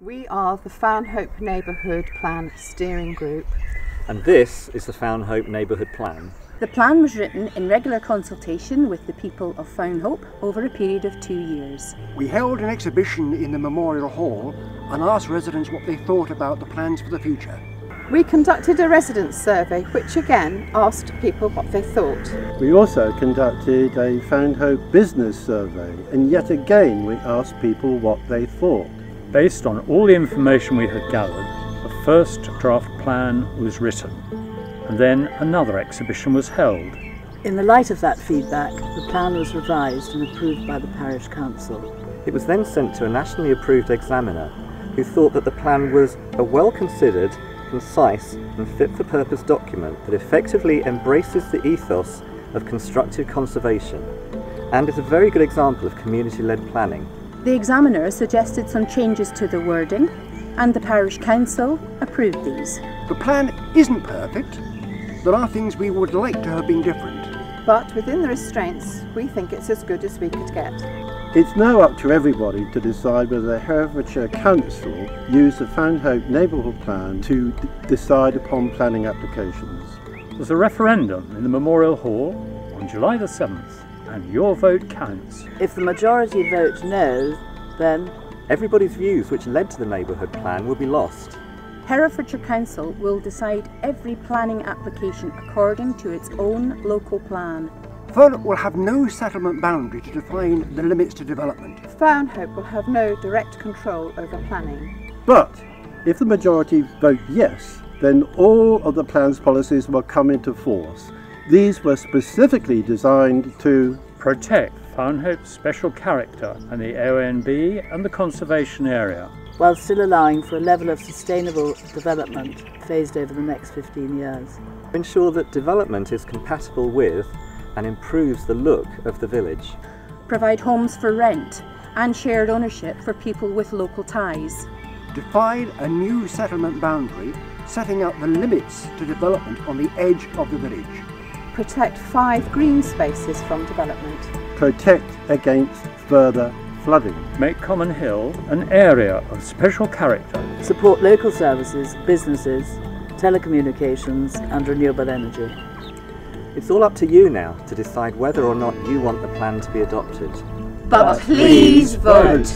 We are the Fownhope Neighbourhood Plan Steering Group. And this is the Fownhope Neighbourhood Plan. The plan was written in regular consultation with the people of Fownhope over a period of two years. We held an exhibition in the Memorial Hall and asked residents what they thought about the plans for the future. We conducted a residents survey which again asked people what they thought. We also conducted a Fownhope business survey and yet again we asked people what they thought. Based on all the information we had gathered, the first draft plan was written and then another exhibition was held. In the light of that feedback, the plan was revised and approved by the parish council. It was then sent to a nationally approved examiner who thought that the plan was a well considered, concise and fit for purpose document that effectively embraces the ethos of constructive conservation and is a very good example of community led planning. The examiner suggested some changes to the wording and the parish council approved these. The plan isn't perfect, there are things we would like to have been different. But within the restraints, we think it's as good as we could get. It's now up to everybody to decide whether the Herefordshire Council use the Fownhope Neighbourhood Plan to decide upon planning applications. There's a referendum in the Memorial Hall on July the 7th and your vote counts. If the majority vote no, then everybody's views which led to the neighbourhood plan will be lost. Herefordshire Council will decide every planning application according to its own local plan. Fownhope will have no settlement boundary to define the limits to development. Fownhope will have no direct control over planning. But if the majority vote yes, then all of the plan's policies will come into force. These were specifically designed to protect Fownhope's special character and the AONB and the conservation area while still allowing for a level of sustainable development phased over the next 15 years. Ensure that development is compatible with and improves the look of the village. Provide homes for rent and shared ownership for people with local ties. Define a new settlement boundary, setting out the limits to development on the edge of the village. Protect five green spaces from development. Protect against further flooding. Make Common Hill an area of special character. Support local services, businesses, telecommunications and renewable energy. It's all up to you now to decide whether or not you want the plan to be adopted. But please vote!